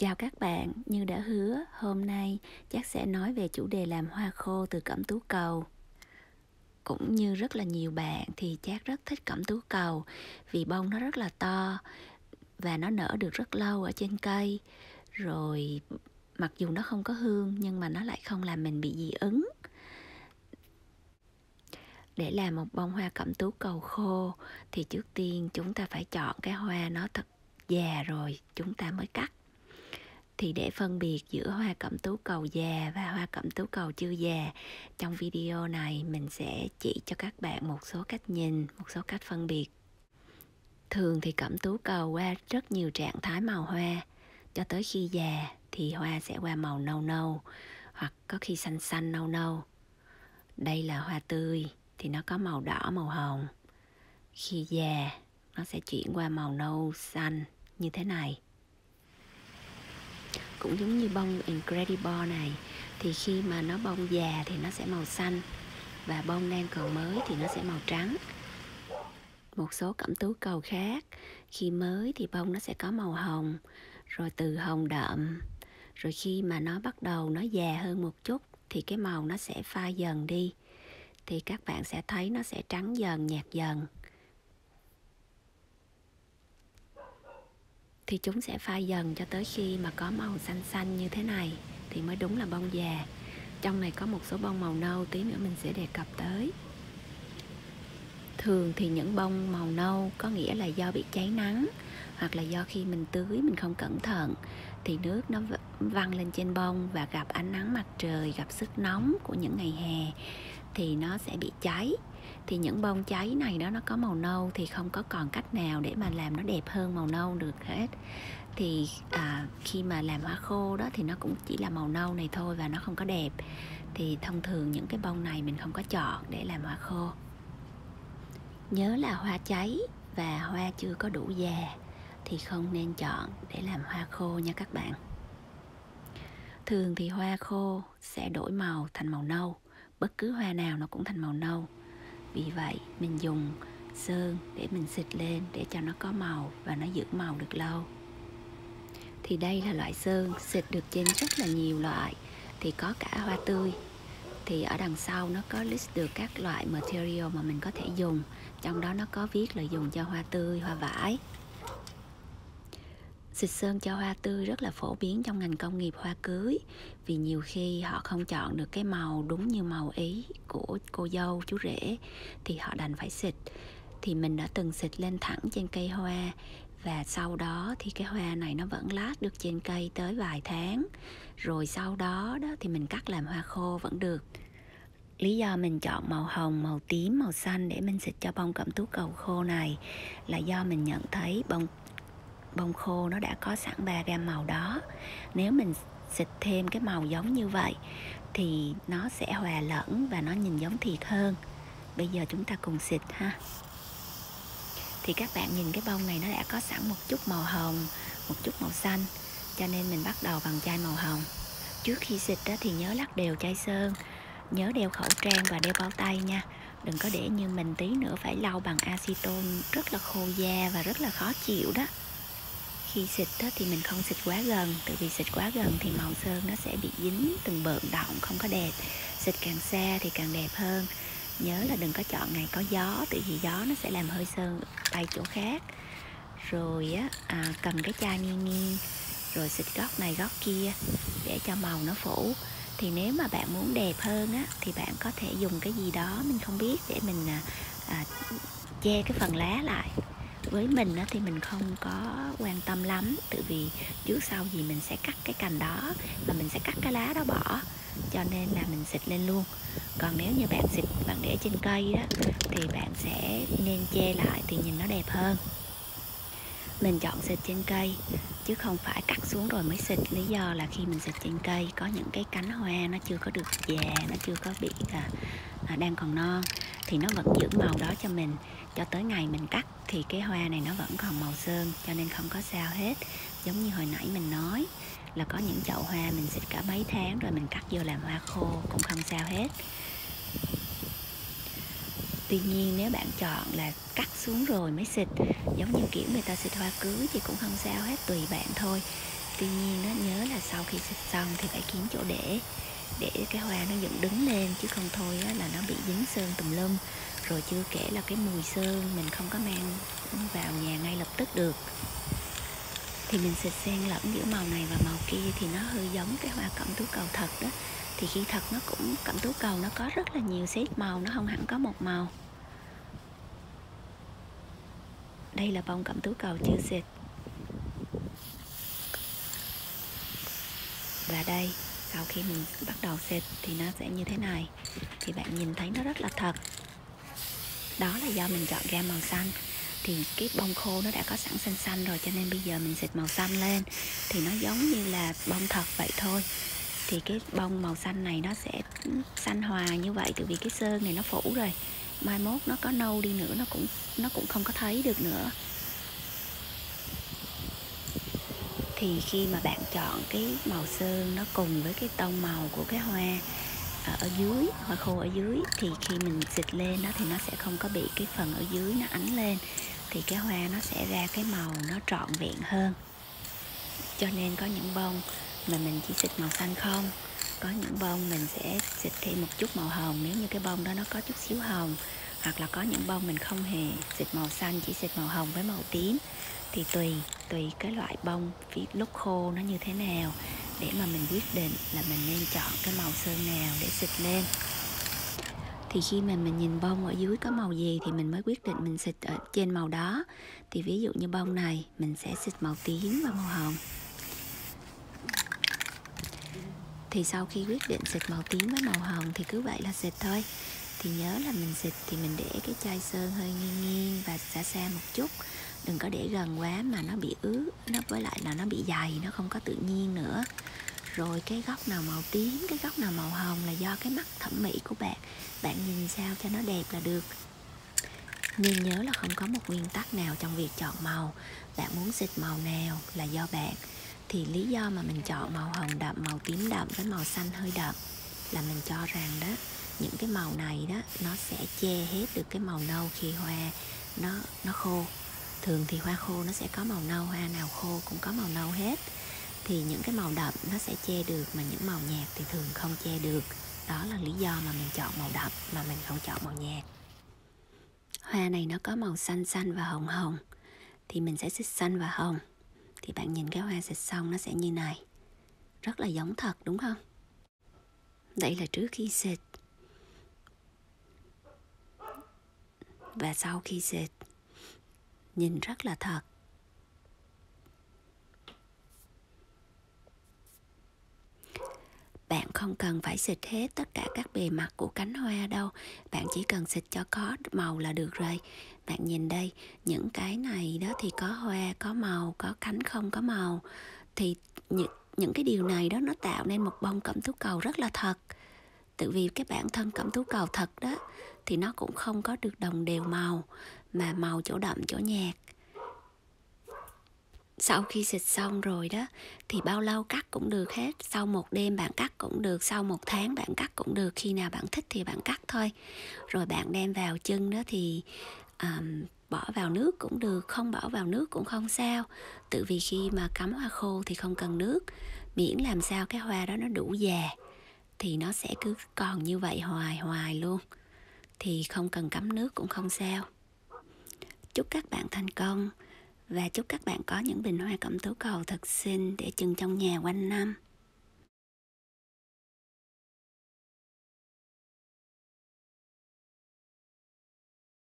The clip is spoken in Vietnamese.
Chào các bạn, như đã hứa, hôm nay chắc sẽ nói về chủ đề làm hoa khô từ cẩm tú cầu. Cũng như rất là nhiều bạn thì chắc rất thích cẩm tú cầu vì bông nó rất là to và nó nở được rất lâu ở trên cây. Rồi mặc dù nó không có hương nhưng mà nó lại không làm mình bị dị ứng. Để làm một bông hoa cẩm tú cầu khô thì trước tiên chúng ta phải chọn cái hoa nó thật già rồi chúng ta mới cắt thì để phân biệt giữa hoa cẩm tú cầu già và hoa cẩm tú cầu chưa già, trong video này mình sẽ chỉ cho các bạn một số cách nhìn, một số cách phân biệt. Thường thì cẩm tú cầu qua rất nhiều trạng thái màu hoa. Cho tới khi già thì hoa sẽ qua màu nâu nâu, hoặc có khi xanh xanh nâu nâu. Đây là hoa tươi thì nó có màu đỏ, màu hồng. Khi già, nó sẽ chuyển qua màu nâu xanh như thế này cũng giống như bông Incredible này. Thì khi mà nó bông già thì nó sẽ màu xanh và bông đang còn mới thì nó sẽ màu trắng. Một số cẩm tú cầu khác, khi mới thì bông nó sẽ có màu hồng, rồi từ hồng đậm. Rồi khi mà nó bắt đầu nó già hơn một chút thì cái màu nó sẽ pha dần đi. Thì các bạn sẽ thấy nó sẽ trắng dần, nhạt dần. Thì chúng sẽ pha dần cho tới khi mà có màu xanh xanh như thế này thì mới đúng là bông già. Trong này có một số bông màu nâu, tí nữa mình sẽ đề cập tới. Thường thì những bông màu nâu có nghĩa là do bị cháy nắng hoặc là do khi mình tưới mình không cẩn thận thì nước nó văng lên trên bông và gặp ánh nắng mặt trời, gặp sức nóng của những ngày hè thì nó sẽ bị cháy thì những bông cháy này đó nó có màu nâu thì không có còn cách nào để mà làm nó đẹp hơn màu nâu được hết. Thì à, khi mà làm hoa khô đó thì nó cũng chỉ là màu nâu này thôi và nó không có đẹp. Thì thông thường những cái bông này mình không có chọn để làm hoa khô. Nhớ là hoa cháy và hoa chưa có đủ già thì không nên chọn để làm hoa khô nha các bạn. Thường thì hoa khô sẽ đổi màu thành màu nâu bất cứ hoa nào nó cũng thành màu nâu vì vậy, mình dùng sơn để mình xịt lên để cho nó có màu và nó giữ màu được lâu. Thì đây là loại sơn xịt được trên rất là nhiều loại. Thì có cả hoa tươi. Thì ở đằng sau nó có list được các loại material mà mình có thể dùng. Trong đó nó có viết là dùng cho hoa tươi, hoa vải xịt sơn cho hoa tươi rất là phổ biến trong ngành công nghiệp hoa cưới. Vì nhiều khi họ không chọn được cái màu đúng như màu ý của cô dâu, chú rể, thì họ đành phải xịt. Thì mình đã từng xịt lên thẳng trên cây hoa và sau đó thì cái hoa này nó vẫn lát được trên cây tới vài tháng. Rồi sau đó đó thì mình cắt làm hoa khô vẫn được. Lý do mình chọn màu hồng, màu tím, màu xanh để mình xịt cho bông cẩm tú cầu khô này là do mình nhận thấy bông bông khô nó đã có sẵn ba gam màu đó. Nếu mình xịt thêm cái màu giống như vậy thì nó sẽ hòa lẫn và nó nhìn giống thiệt hơn. Bây giờ chúng ta cùng xịt ha. Thì các bạn nhìn cái bông này nó đã có sẵn một chút màu hồng, một chút màu xanh, cho nên mình bắt đầu bằng chai màu hồng. Trước khi xịt đó thì nhớ lắc đều chai sơn, nhớ đeo khẩu trang và đeo bao tay nha. Đừng có để như mình tí nữa phải lau bằng acetone rất là khô da và rất là khó chịu đó khi xịt đó thì mình không xịt quá gần tại vì xịt quá gần thì màu sơn nó sẽ bị dính từng bợn động không có đẹp. Xịt càng xa thì càng đẹp hơn. Nhớ là đừng có chọn ngày có gió tại vì gió nó sẽ làm hơi sơn bay chỗ khác. Rồi á à, cầm cái chai nghiêng nghiêng rồi xịt góc này góc kia để cho màu nó phủ. Thì nếu mà bạn muốn đẹp hơn á thì bạn có thể dùng cái gì đó mình không biết để mình à, à, che cái phần lá lại với mình thì mình không có quan tâm lắm tự vì trước sau gì mình sẽ cắt cái cành đó và mình sẽ cắt cái lá đó bỏ, cho nên là mình xịt lên luôn. Còn nếu như bạn xịt, bạn để trên cây đó thì bạn sẽ nên che lại thì nhìn nó đẹp hơn mình chọn xịt trên cây chứ không phải cắt xuống rồi mới xịt. Lý do là khi mình xịt trên cây có những cái cánh hoa nó chưa có được già nó chưa có bị à, à, đang còn non thì nó vẫn giữ màu đó cho mình. Cho tới ngày mình cắt thì cái hoa này nó vẫn còn màu sơn cho nên không có sao hết. Giống như hồi nãy mình nói là có những chậu hoa mình xịt cả mấy tháng rồi mình cắt vô làm hoa khô cũng không sao hết tuy nhiên nếu bạn chọn là cắt xuống rồi mới xịt giống như kiểu người ta xịt hoa cưới thì cũng không sao hết tùy bạn thôi. Tuy nhiên nó nhớ là sau khi xịt xong thì phải kiếm chỗ để để cái hoa nó dựng đứng lên chứ không thôi á, là nó bị dính sơn tùm lum. Rồi chưa kể là cái mùi sơn mình không có mang vào nhà ngay lập tức được. Thì mình xịt xen lẫn giữa màu này và màu kia thì nó hơi giống cái hoa cẩm tú cầu thật đó thì khi thật nó cũng cẩm tú cầu, nó có rất là nhiều shade màu, nó không hẳn có một màu. Đây là bông cẩm tú cầu chưa xịt và đây, sau khi mình bắt đầu xịt thì nó sẽ như thế này. Thì bạn nhìn thấy nó rất là thật. Đó là do mình chọn gam màu xanh. Thì cái bông khô nó đã có sẵn xanh xanh rồi, cho nên bây giờ mình xịt màu xanh lên. Thì nó giống như là bông thật vậy thôi thì cái bông màu xanh này nó sẽ xanh hòa như vậy tại vì cái sơn này nó phủ rồi. Mai mốt nó có nâu đi nữa nó cũng nó cũng không có thấy được nữa. Thì khi mà bạn chọn cái màu sơn nó cùng với cái tông màu của cái hoa ở dưới, hoa khô ở dưới thì khi mình xịt lên nó thì nó sẽ không có bị cái phần ở dưới nó ánh lên. Thì cái hoa nó sẽ ra cái màu nó trọn vẹn hơn. Cho nên có những bông mà mình chỉ xịt màu xanh không. Có những bông mình sẽ xịt thêm một chút màu hồng. Nếu như cái bông đó nó có chút xíu hồng, hoặc là có những bông mình không hề xịt màu xanh, chỉ xịt màu hồng với màu tím, thì tùy tùy cái loại bông, phía lúc khô nó như thế nào. Để mà mình quyết định là mình nên chọn cái màu sơn nào để xịt lên. Thì khi mà mình nhìn bông ở dưới có màu gì thì mình mới quyết định mình xịt ở trên màu đó. Thì ví dụ như bông này, mình sẽ xịt màu tím và màu hồng. Thì sau khi quyết định xịt màu tím với màu hồng thì cứ vậy là xịt thôi. Thì nhớ là mình xịt thì mình để cái chai sơn hơi nghiêng nghiêng và xa xa một chút. Đừng có để gần quá mà nó bị ứ, nó với lại là nó bị dày, nó không có tự nhiên nữa. Rồi cái góc nào màu tím, cái góc nào màu hồng là do cái mắt thẩm mỹ của bạn. Bạn nhìn sao cho nó đẹp là được. Nên nhớ là không có một nguyên tắc nào trong việc chọn màu. Bạn muốn xịt màu nào là do bạn thì lý do mà mình chọn màu hồng đậm, màu tím đậm với màu xanh hơi đậm là mình cho rằng đó, những cái màu này đó, nó sẽ che hết được cái màu nâu khi hoa nó nó khô. Thường thì hoa khô nó sẽ có màu nâu, hoa nào khô cũng có màu nâu hết. Thì những cái màu đậm nó sẽ che được mà những màu nhạt thì thường không che được. Đó là lý do mà mình chọn màu đậm, mà mình không chọn màu nhạt. Hoa này nó có màu xanh xanh và hồng hồng, thì mình sẽ xích xanh và hồng thì bạn nhìn cái hoa xịt xong nó sẽ như này. Rất là giống thật, đúng không? Đây là trước khi xịt. Và sau khi xịt. Nhìn rất là thật bạn không cần phải xịt hết tất cả các bề mặt của cánh hoa đâu. Bạn chỉ cần xịt cho có màu là được rồi. Bạn nhìn đây những cái này đó thì có hoa có màu có cánh không có màu. Thì những, những cái điều này đó nó tạo nên một bông cẩm tú cầu rất là thật. Tự vì cái bản thân cẩm tú cầu thật đó thì nó cũng không có được đồng đều màu mà màu chỗ đậm chỗ nhạt sau khi xịt xong rồi đó thì bao lâu cắt cũng được hết. Sau một đêm bạn cắt cũng được sau một tháng bạn cắt cũng được. Khi nào bạn thích thì bạn cắt thôi. Rồi bạn đem vào chân đó thì um, bỏ vào nước cũng được không bỏ vào nước cũng không sao. Tự vì khi mà cắm hoa khô thì không cần nước. Miễn làm sao cái hoa đó nó đủ già thì nó sẽ cứ còn như vậy hoài hoài luôn. Thì không cần cắm nước cũng không sao. Chúc các bạn thành công và chúc các bạn có những bình hoa cẩm tú cầu thật xinh để trưng trong nhà quanh năm.